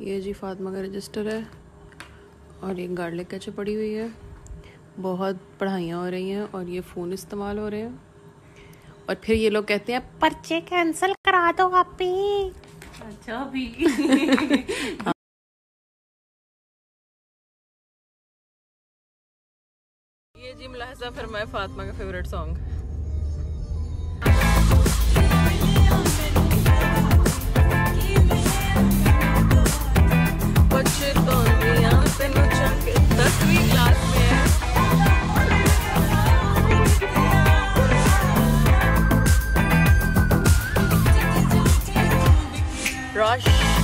ये जी फातिमा का रजिस्टर है और ये गार्लिक कैचे पड़ी हुई है। बहुत पढ़ाइयाँ हो रही हैं और ये फ़ोन इस्तेमाल हो रहे हैं। और फिर ये लोग कहते हैं पर्चे कैंसिल करा दो आप। अच्छा भी ये जी मुलाजा फरमाए फातिमा का फेवरेट सॉन्ग rush.